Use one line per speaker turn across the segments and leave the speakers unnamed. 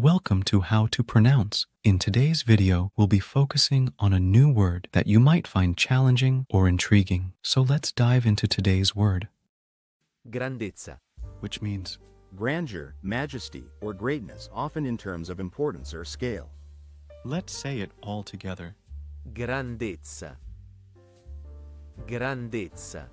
Welcome to How to Pronounce. In today's video, we'll be focusing on a new word that you might find challenging or intriguing. So let's dive into today's word,
Grandezza.
which means
grandeur, majesty, or greatness, often in terms of importance or scale.
let's say it all together.
Grandezza. Grandezza.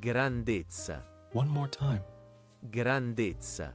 Grandezza.
One more time.
Grandezza.